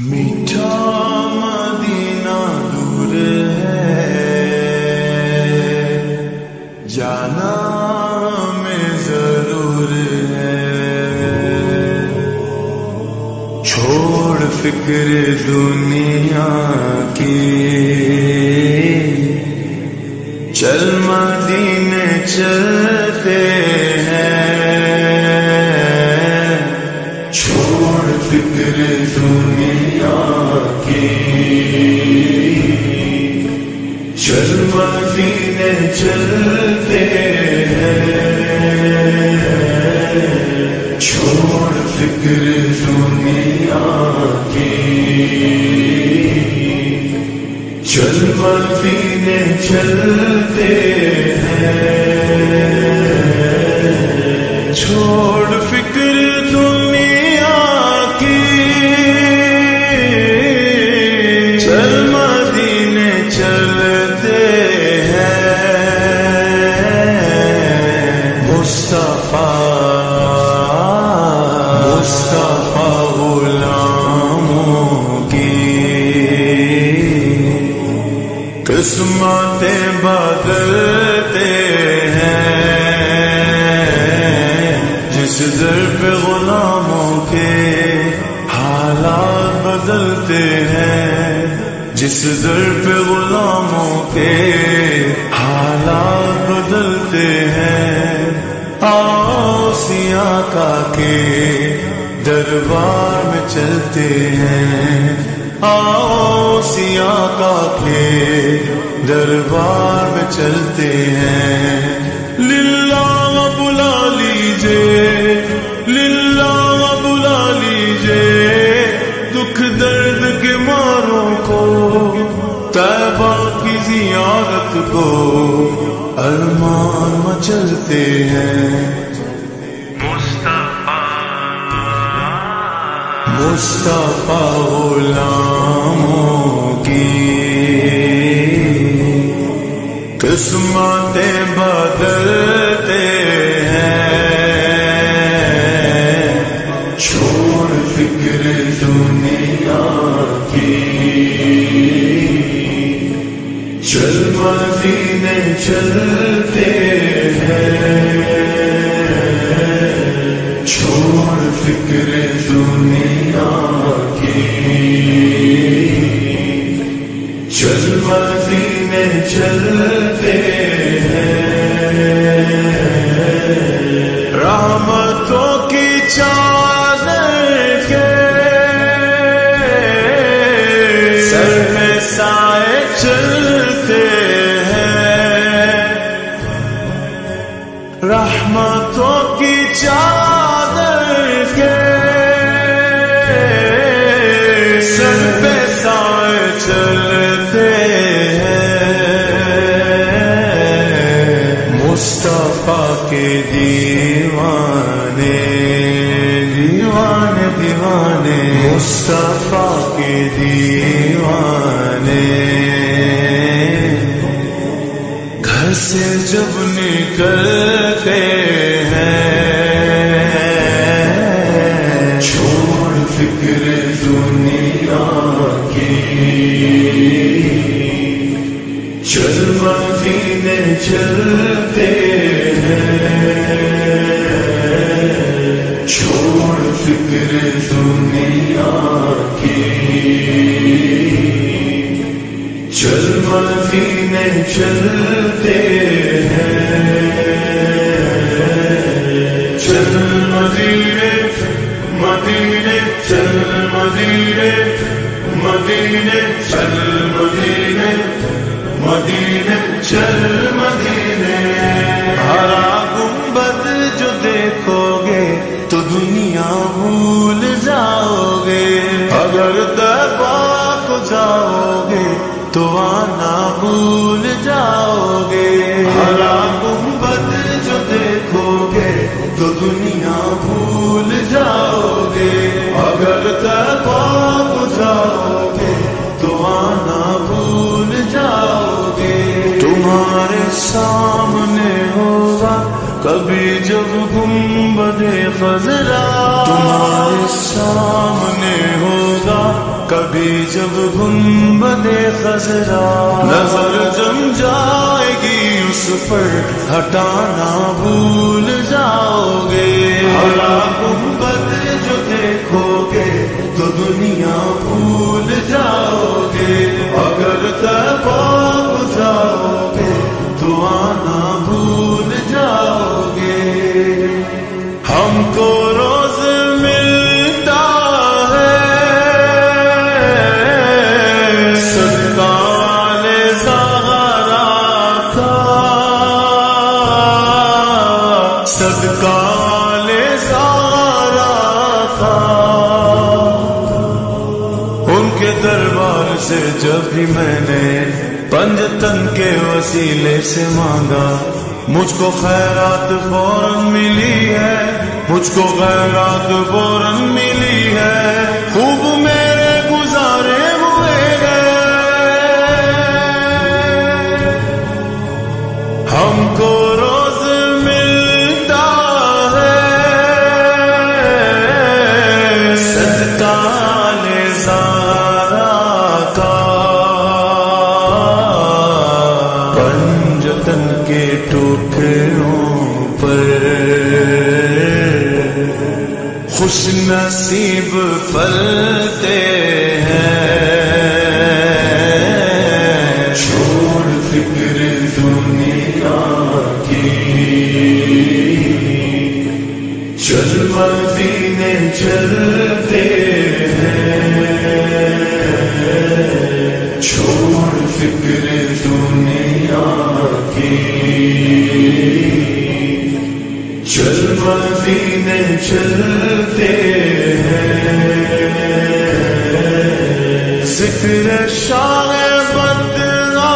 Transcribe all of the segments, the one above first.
میٹھا مدینہ دور ہے، جانا میں ضرور ہے۔ چھوڑ فکر دنیا کی۔ چل مدینے چلتے فکر مدینے چلتے ہیں چھوڑ فکر دنیا کی چل مدینے چلتے ہیں چھوڑ فکر بدلتے ہیں۔ جس در پہ غلاموں کے حالات بدلتے ہیں۔ جس در پہ غلاموں کے حالات بدلتے ہیں۔ آؤ سیاہ کا کے دربار میں چلتے ہیں۔ آؤ سیاہ کا کے دربار میں چلتے ہیں۔ للہ بلا لیجے للہ بلا لیجے دکھ درد کے ماروں کو طیبہ کی زیارت کو۔ ارمان مچلتے ہیں۔ مصطفیٰ غلاموں قسمتیں بدلتے ہیں۔ چھوڑ فکر دنیا کی۔ چل مدینے چلتے ہیں۔ چھوڑ فکر دنیا کی۔ چل مدینے چلتے ہیں۔ رحمتوں کی چادر کے سر میں سائے چلتے ہیں۔ رحمتوں کی چادر کے سر مصطفیٰ کے دیوانے۔ گھر سے جب نکلتے ہیں، چھوڑ فکر دنیا کی۔ چل مدینے چلتے مدینے چلتے ہیں چل مدینے مدینے چل مدینے مدینے چل مدینے بھول جاؤ گے۔ ہرا گنبد جو دیکھو گے، تو دنیا بھول جاؤ گے۔ اگر دبا کو جاؤ گے، تو آنا بھول جاؤ گے۔ تمہارے سامنے ہوگا، کبھی جب گنبد خزرا تمہارے سامنے ہوگا کبھی جب گنبد خزرا نظر جم جائے گی اس پر، ہٹانا بھول جاؤ گے۔ گنبد جو دیکھو گے، تو دنیا صدقال سارا تھا۔ ان کے دربار سے جب بھی میں نے پنجتن کے وسیلے سے مانگا، مجھ کو خیرات فوراً ملی ہے، مجھ کو خیرات فوراً ملی خوش نصیب پلتے ہیں۔ ذکر شاہ بدلا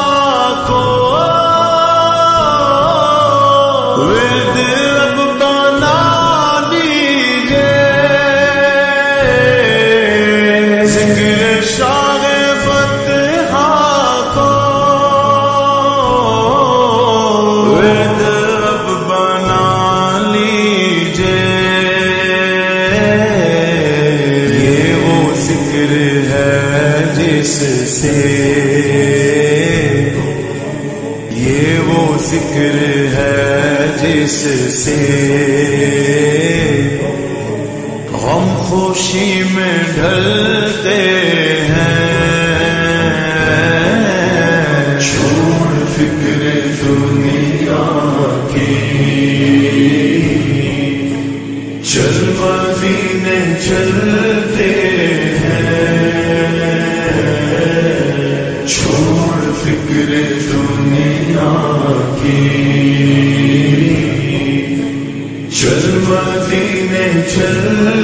کو سے۔ یہ وہ ذکر ہے جس سے غم خوشی میں ڈھلتے فکر دنیا